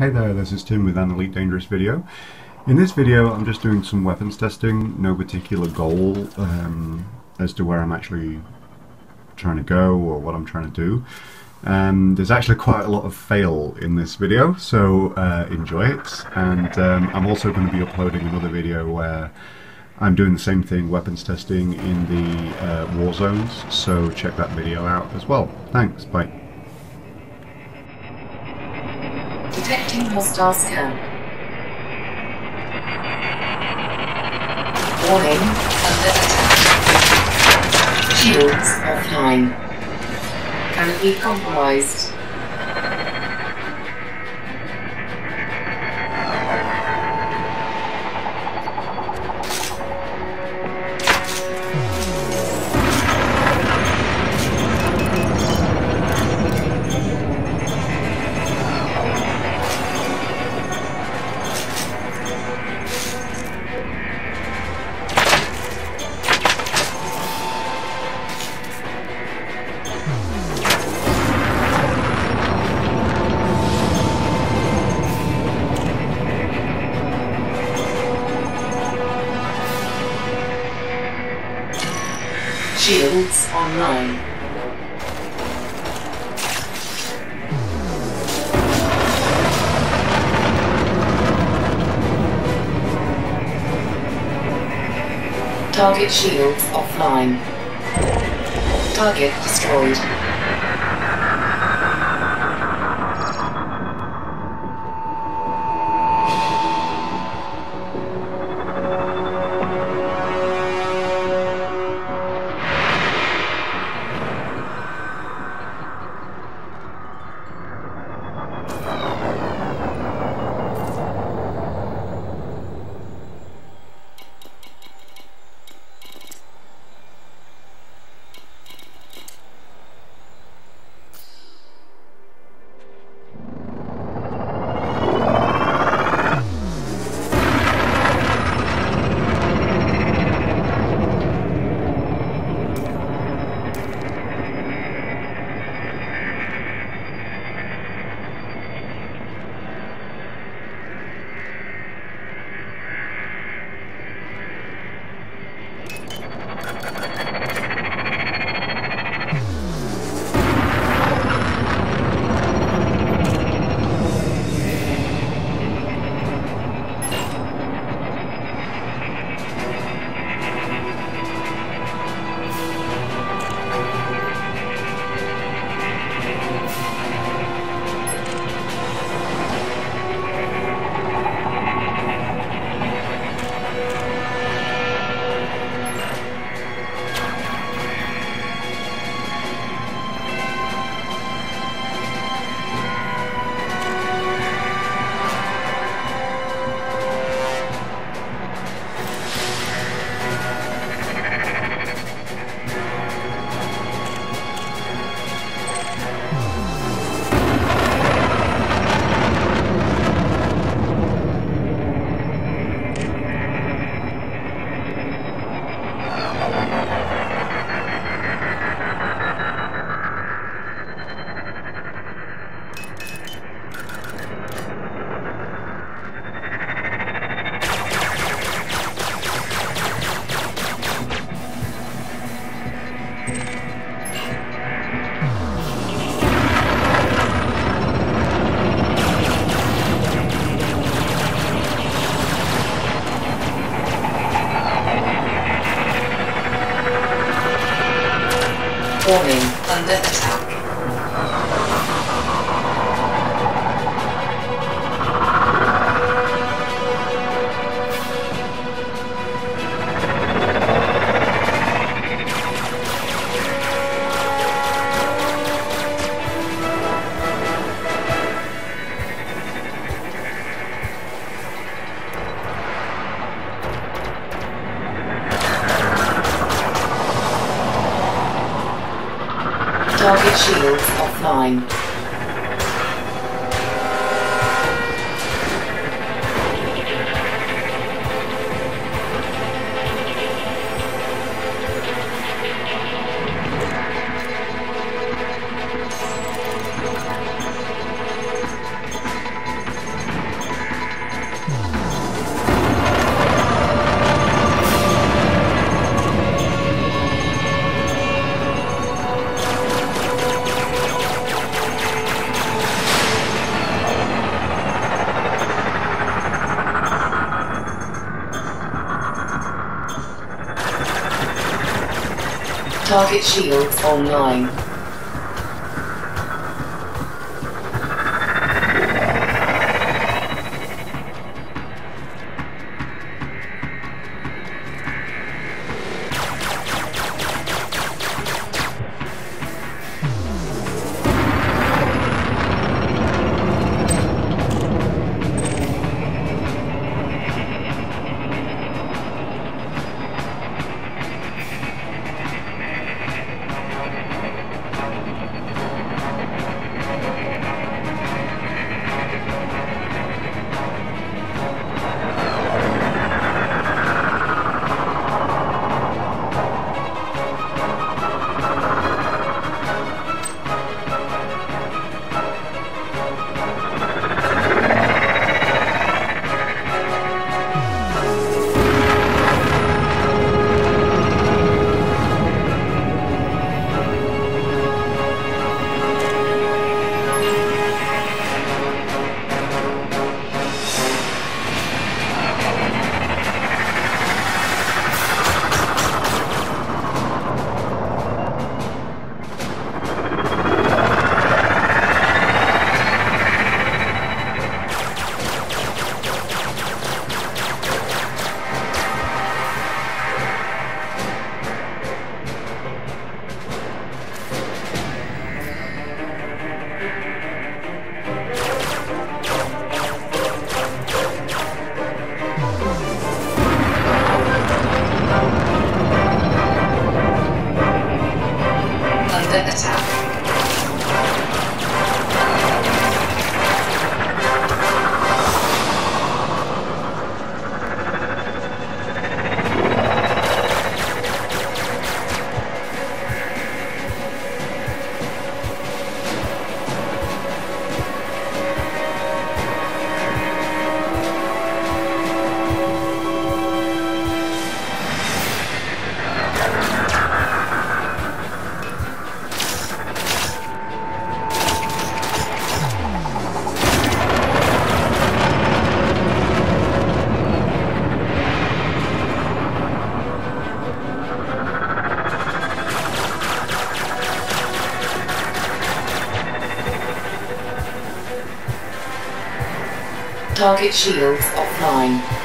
Hey there, this is Tim with an Elite Dangerous video. In this video I'm just doing some weapons testing, no particular goal um, as to where I'm actually trying to go or what I'm trying to do. And there's actually quite a lot of fail in this video, so uh, enjoy it. And um, I'm also going to be uploading another video where I'm doing the same thing, weapons testing in the uh, war zones, so check that video out as well. Thanks, bye. Detecting hostile scan. Warning, under attack. Shields offline. Can be compromised. Target Warning, shields online. Oh Target shields offline.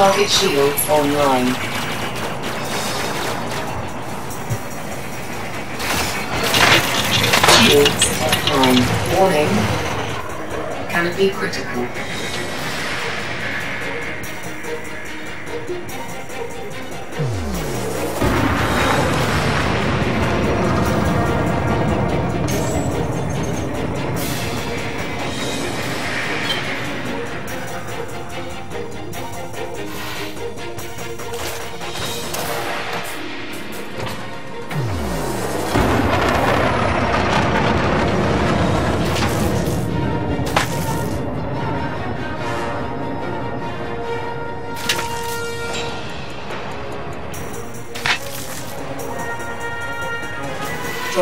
Target shields online. Shields offline. Warning. Canopy critical.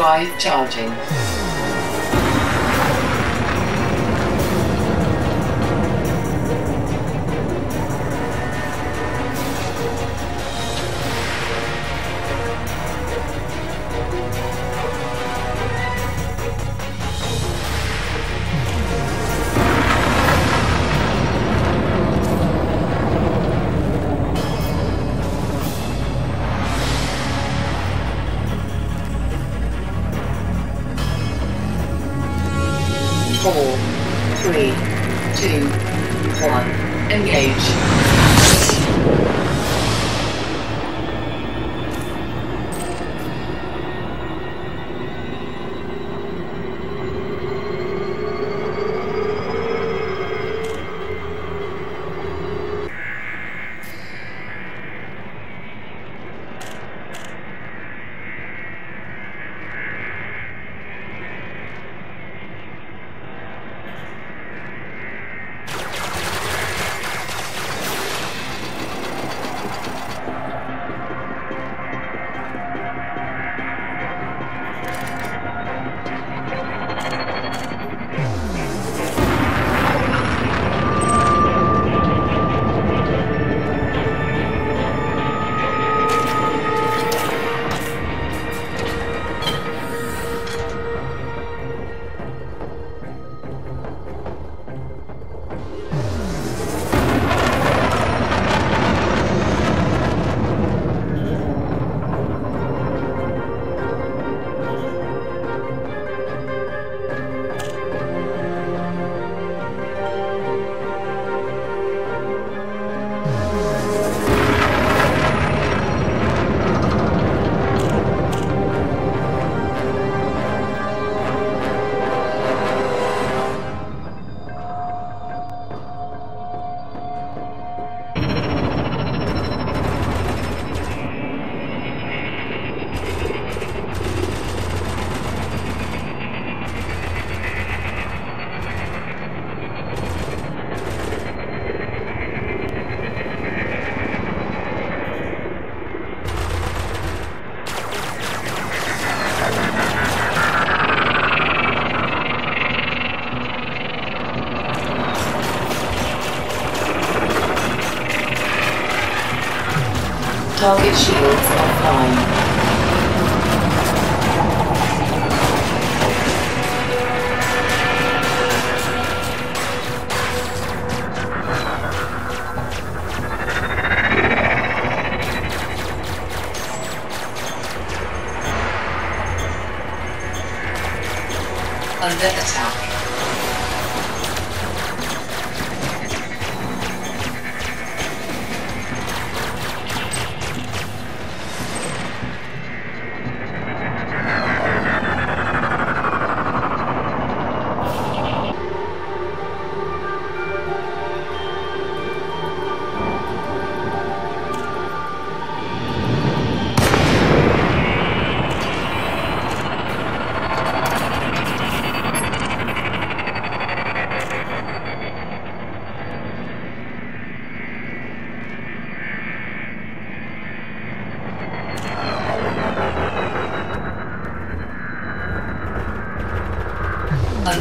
Drive charging.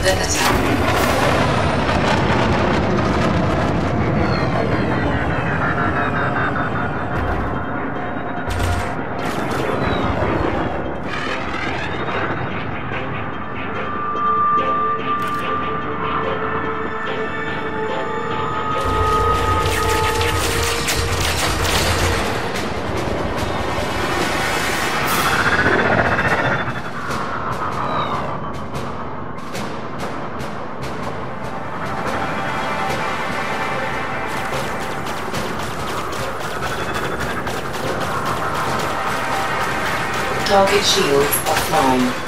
Under attack. Shields offline.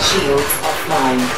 Shields offline.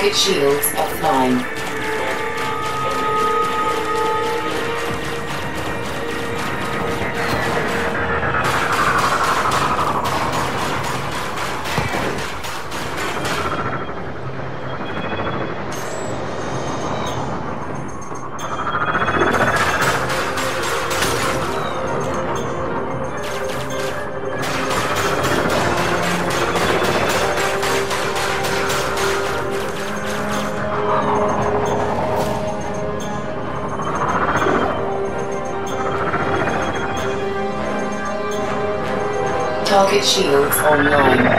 Target shields shields online.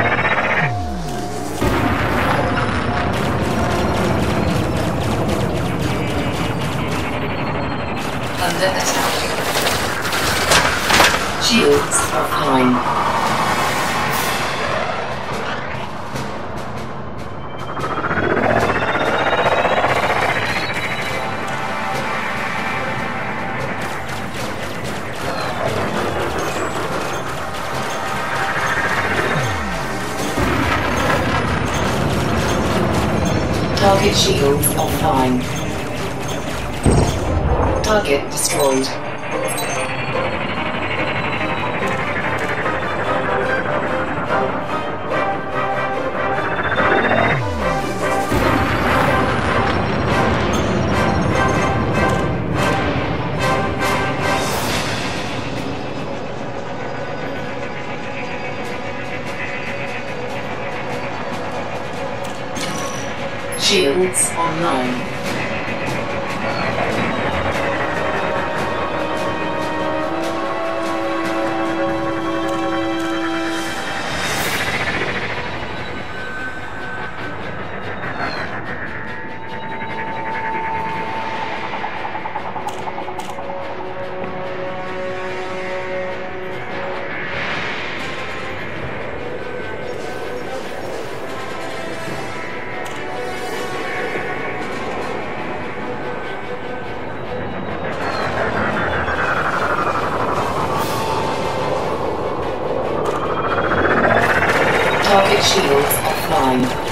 Target shields offline.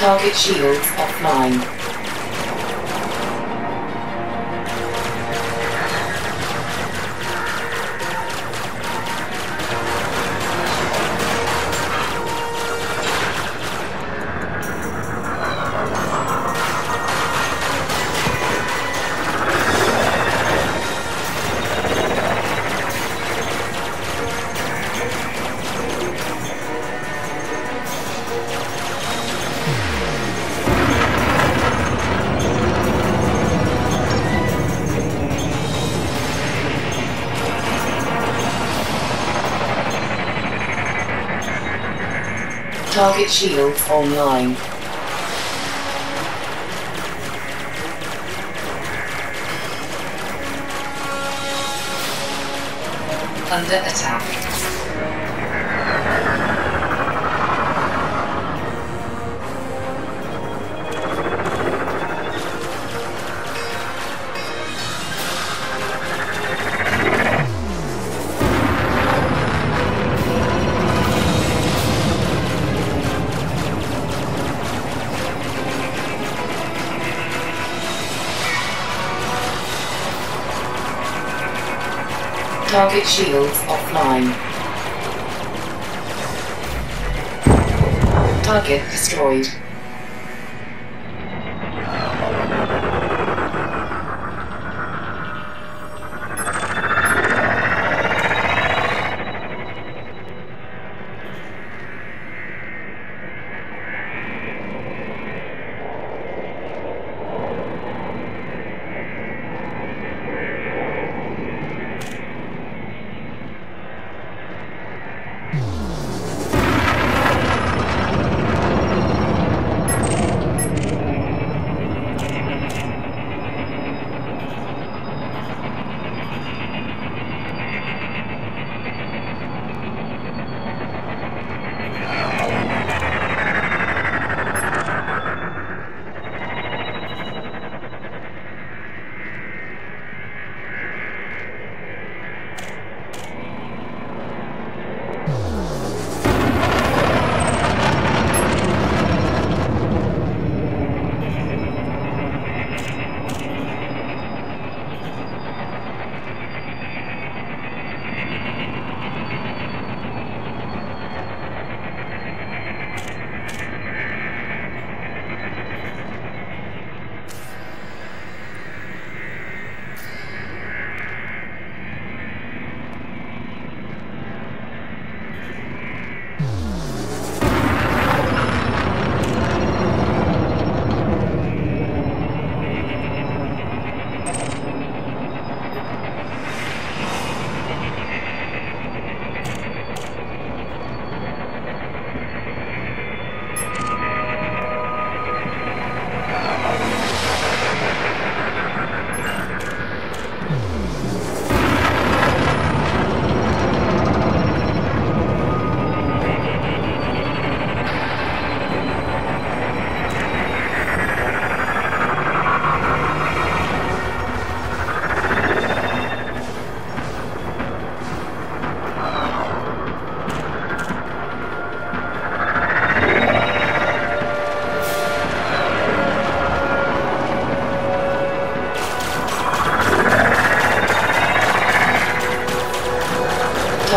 Target shields offline. Shields online. Under attack. Target shields offline. Target destroyed.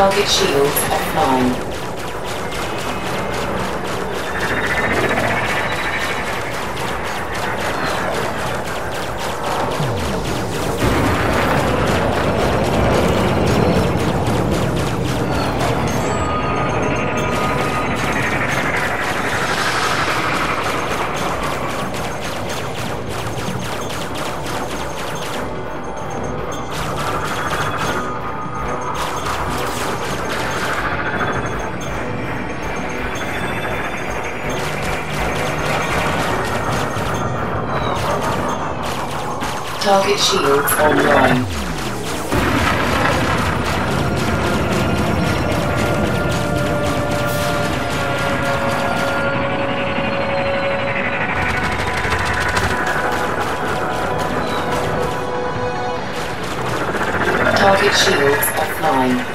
target shields offline. Online. Target shields offline.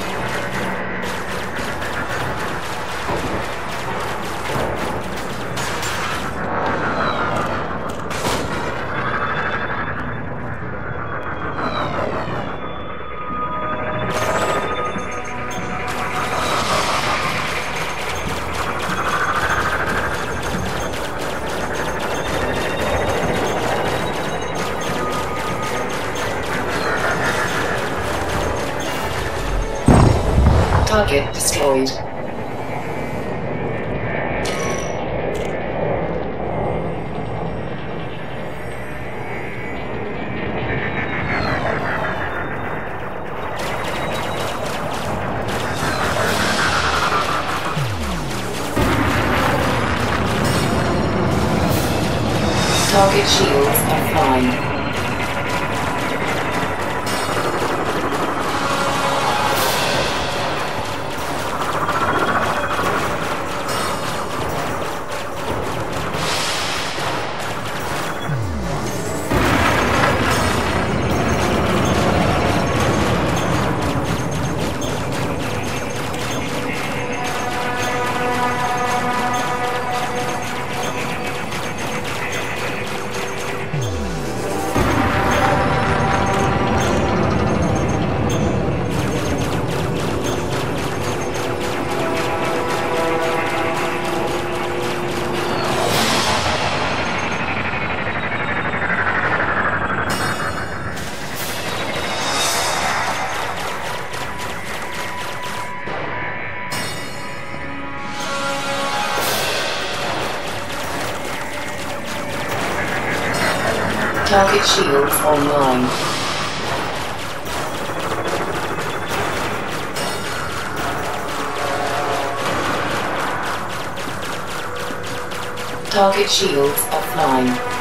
Target shields offline. Target shields online. Target shields offline.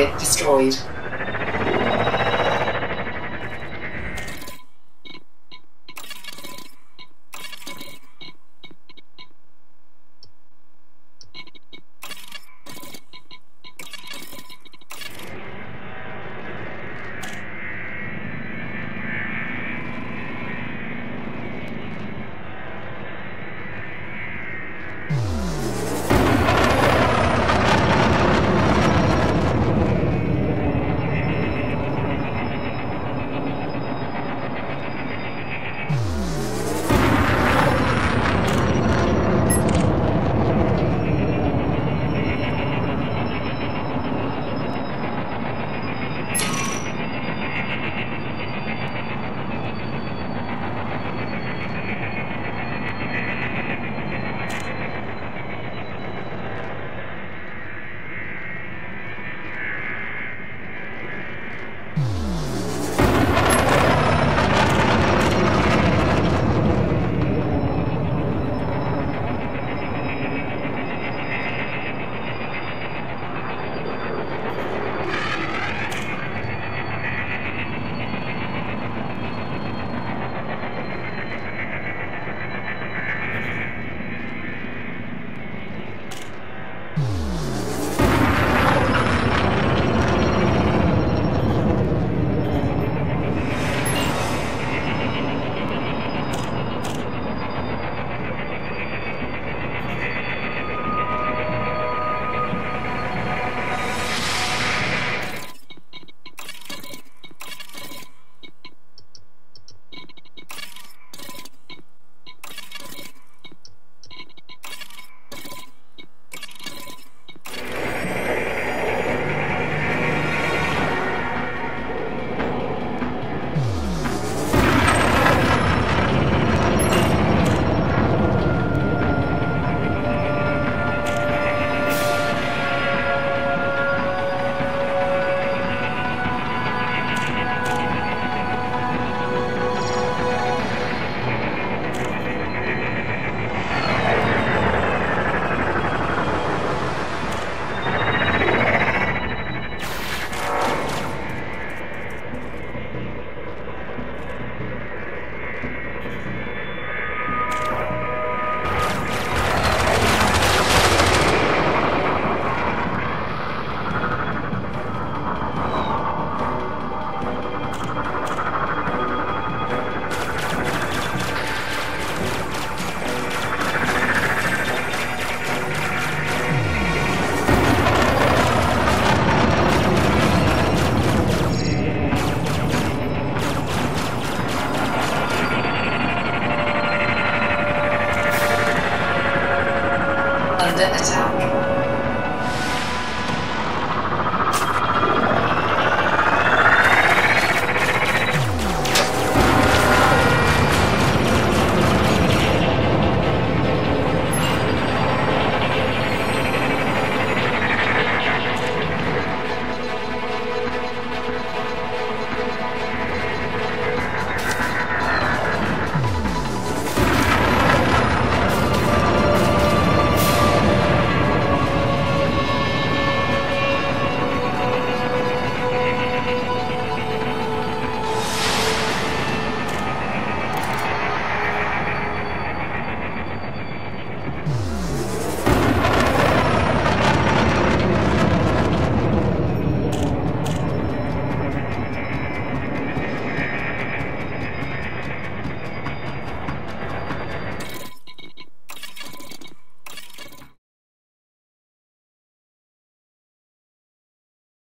Target destroyed.